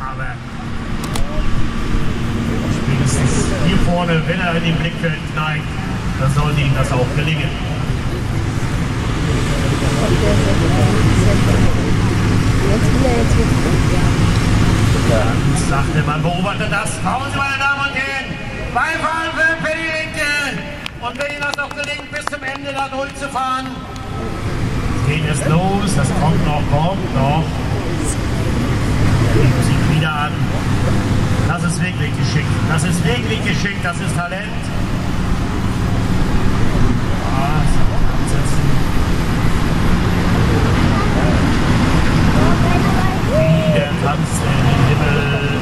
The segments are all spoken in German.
aber spätestens hier vorne, wenn er in den Blickfeld neigt, dann sollte ihm das auch gelingen. Dann sagte man, beobachtet das. Sie, meine Damen und Herren, Beifall für Penny Linke. Und wenn Ihnen das noch gelingt, bis zum Ende da Null zu fahren, geht es los. Das kommt noch, kommt noch. Die Musik wieder an. Das ist wirklich geschickt. Das ist wirklich geschickt. Das ist Talent. Ah, absetzen. Wieder tanzt in den Himmel.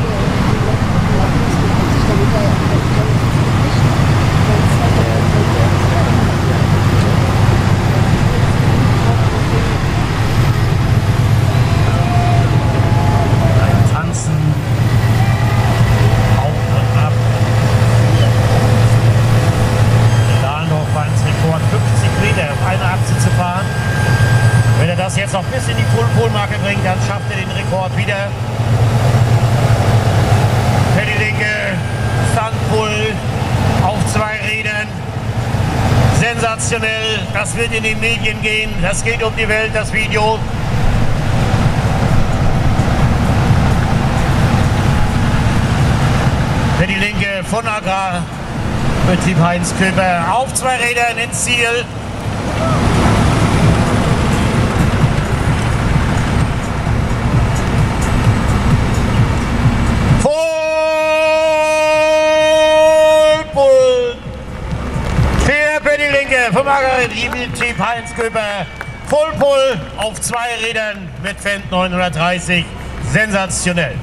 Ein Tanzen. Auf und ab. Dahlendorf war ins Rekord 50 Meter auf eine Achse zu fahren. Wenn er das jetzt noch bis in die Full-Pol-Marke bringt, dann schafft er den Rekord wieder. Paddy Linke, Stuntpull auf zwei Rädern. Sensationell, das wird in die Medien gehen. Das geht um die Welt, das Video. Paddy Linke von Agrarbetrieb Heinz Köper auf zwei Rädern ins Ziel. Für Penny Linke vom Agrarbetrieb Heinz Köper. Vollpull auf zwei Rädern mit Fendt 930. Sensationell.